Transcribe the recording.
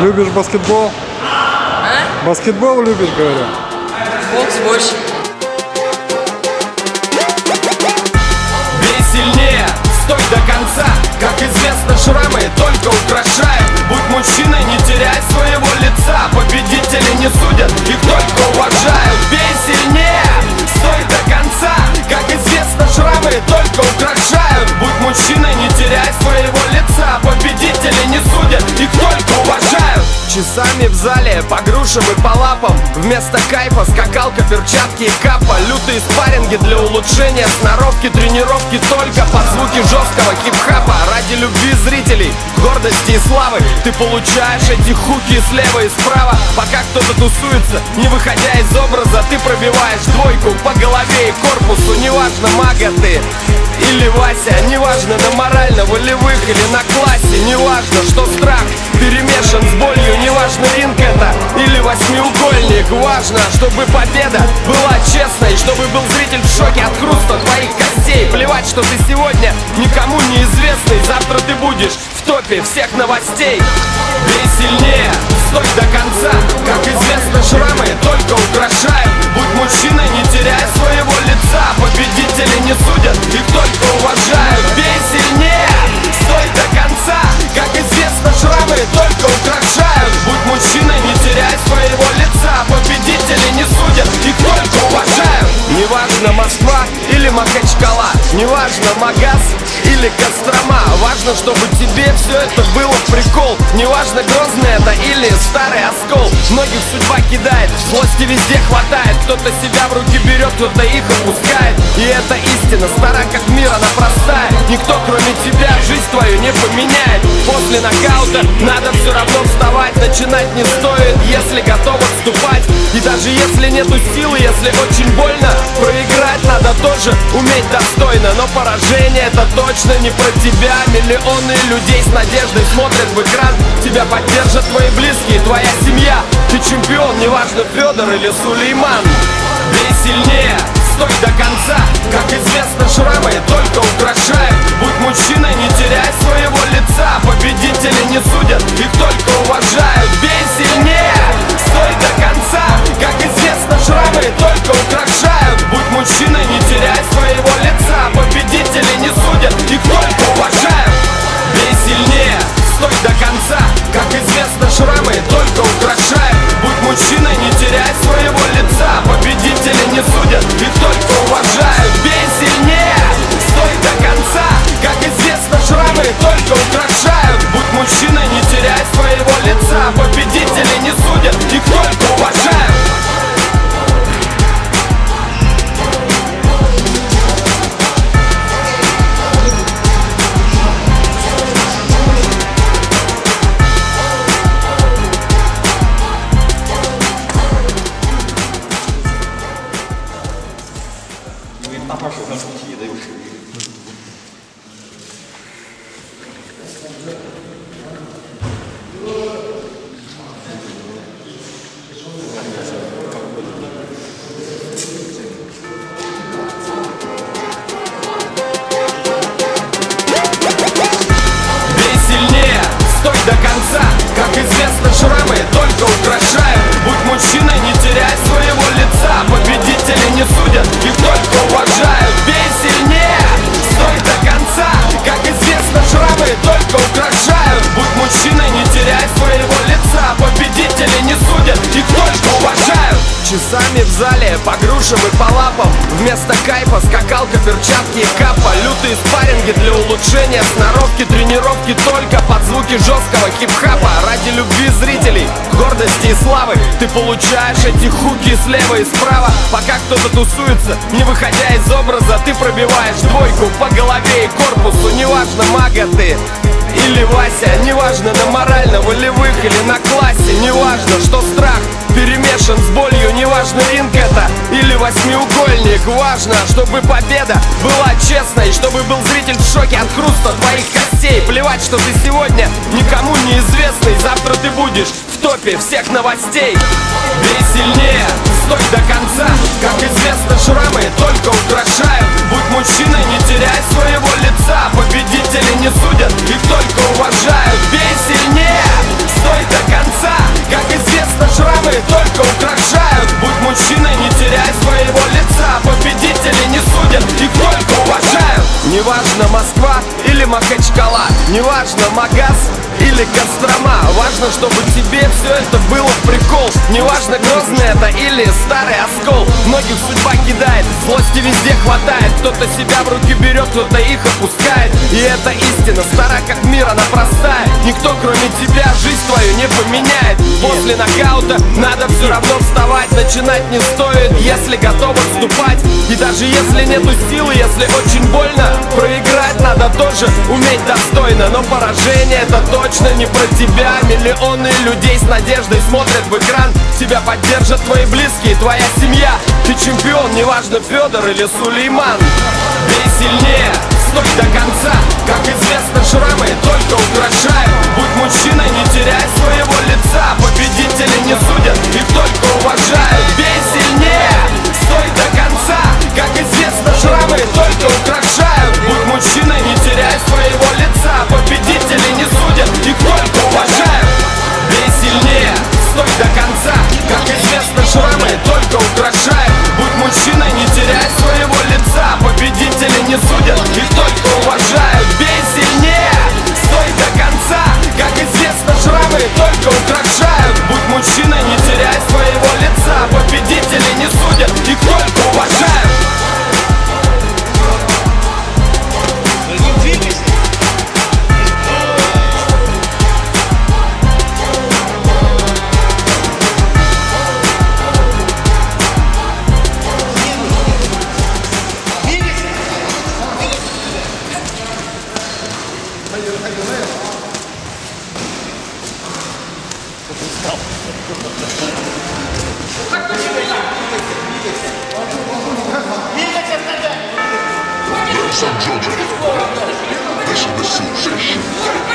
Любишь баскетбол? А? Баскетбол любишь, говорю? Бокс больше. Бей сильнее, стой до конца Как известно, шрамы только украшают Будь мужчиной, не теряй своего лица Победители не судят, их только уважают Часами в зале, по грушам и по лапам. Вместо кайфа скакалка, перчатки и капа. Лютые спарринги для улучшения сноровки Тренировки только под звуки жесткого хип-хапа. Ради любви зрителей, гордости и славы. Ты получаешь эти хуки слева и справа. Пока кто-то тусуется, не выходя из образа Ты пробиваешь двойку по голове и корпусу. Неважно, мага ты или Вася. Неважно, на морально-волевых или на классе. Неважно, что страх перемешан с болью. Неважно, ринг это или восьмиугольник. Важно, чтобы победа была честной Чтобы был зритель в шоке от хруста твоих костей. Плевать, что ты сегодня никому не известный. Завтра ты будешь в топе всех новостей. Бей сильнее, стой до конца. Как известно, шрамы чтобы тебе все это было в прикол. Неважно Грозный это или старый оскол. Многих судьба кидает, злости везде хватает. Кто-то себя в руки берет, кто-то их опускает И это истина, стара как мир, она простая. Никто кроме тебя жизнь твою не поменяет. После нокаута надо все равно вставать Начинать не стоит, если готов нету силы, если очень больно. Проиграть надо тоже уметь достойно. Но поражение это точно не про тебя. Миллионы людей с надеждой смотрят в экран. Тебя поддержат твои близкие, твоя семья. Ты чемпион, неважно Федор или Сулейман. Бей сильнее, стой до конца. Как известно, шрамы только украшают. Будь мужчиной, не теряй своего лица. Победители шрамы только украшают Будь мужчиной, не теряй своего лица. Победители не судят, их конца Как известно, шрамы только украшают. Будь мужчиной, не теряй своего лица. Победители не судят, их только уважают. Бей сильнее, стой до конца. Как известно, шрамы только украшают. Будь мужчиной, не теряй своего лица. Победители не судят, их только уважают. Часами в зале, по грушам и по лапам Вместо кайфа скакалка, перчатки и капа. Лютые спарринги для улучшения сноровки. Тренировки только под звуки жесткого хип-хапа. Ради любви зрителей, гордости и славы. Ты получаешь эти хуки слева и справа. Пока кто-то тусуется, не выходя из образа Ты пробиваешь двойку по голове и корпусу. Неважно, мага ты или Вася Неважно, на морально-волевых или на классе. Неважно, что страх перемешан с болью Неважно, ринг Соперник важно, чтобы победа была честной Чтобы был зритель в шоке от хруста твоих костей. Плевать, что ты сегодня никому не известный. Завтра ты будешь в топе всех новостей. Бей сильнее, стой до конца. Как известно, шрамы только украшают. Будь мужчиной, не теряй своего лица. Победители не судят, их только уважают. Бей сильнее, стой до конца. Как известно, шрамы только украшают. Будь мужчиной, не теряй своего Неважно Москва или Махачкала Неважно Магаз или Кострома. Важно, чтобы тебе все это было в прикол. Неважно, грозный это или старый оскол Многих судьба кидает, злости везде хватает. Кто-то себя в руки берет, кто-то их опускает. И это истина, стара как мир, она простая. Никто кроме тебя жизнь твою не поменяет. После нокаута надо все равно вставать. Начинать не стоит, если готов отступать. И даже если нету силы, если очень больно Проиграть надо тоже уметь достойно. Но поражение это точно не про тебя. Миллионы людей с надеждой смотрят в экран. Тебя поддержат твои близкие, твоя семья Ты чемпион, неважно Федор или Сулейман. Бей сильнее, стой до конца. Как известно, шрамы только украшают. Будь some children. This is the sensation.